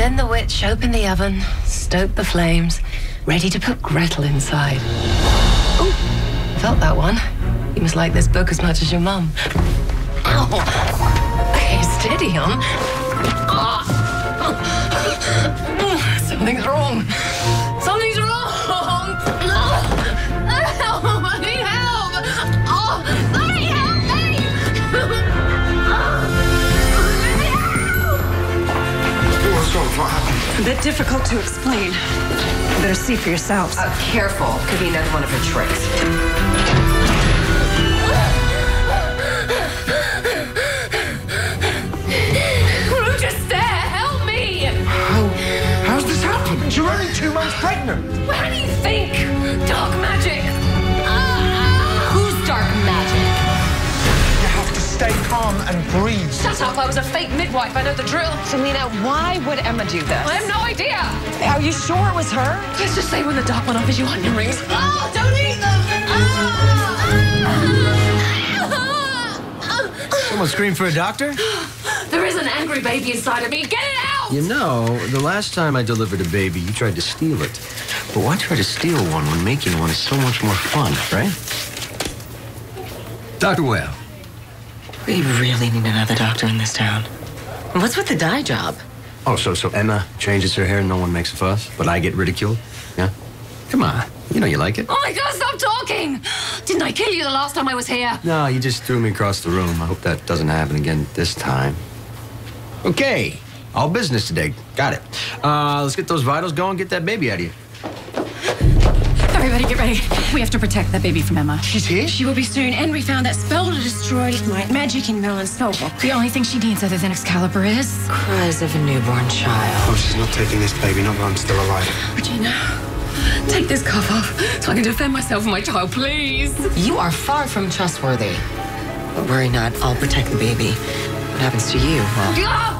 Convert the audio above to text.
then the witch opened the oven, stoked the flames, ready to put Gretel inside. Oh, felt that one. You must like this book as much as your mum. Ow! Okay, steady on. Ah. Something's wrong. A bit difficult to explain. You better see for yourselves. Uh, careful. Could be another one of her tricks. Who's just there? Help me! How? How's this happened? You're only two months pregnant. How do you think? Dark magic. Ah! Whose dark magic? You have to stay calm and breathe. Shut up! I was a fake midwife. I know the drill. Zelena, why would Emma do this? I have no idea. Are you sure it was her? Let's just say when the dark one offers you onion rings. Oh, don't eat them! Ah! Someone scream for a doctor? There is an angry baby inside of me. Get it out! You know, the last time I delivered a baby, you tried to steal it. But why try to steal one when making one is so much more fun, right? Dr. Whale. We really need another doctor in this town. What's with the dye job? Oh, so so Emma changes her hair and no one makes a fuss, but I get ridiculed? Yeah? Come on. You know you like it. Oh my god, stop talking! Didn't I kill you the last time I was here? No, you just threw me across the room. I hope that doesn't happen again this time. Okay. All business today. Got it. Uh, let's get those vitals going, get that baby out of you. Everybody get ready. We have to protect that baby from Emma. She's here? She will be soon, and we found that spell to destroy my magic in Merlin's spellbook. The only thing she needs other than Excalibur is... Cries of a newborn child. Oh, she's not taking this baby, not while I'm still alive. Regina, take this cuff off so I can defend myself and my child, please. You are far from trustworthy. But worry not, I'll protect the baby. What happens to you? Well, Ah!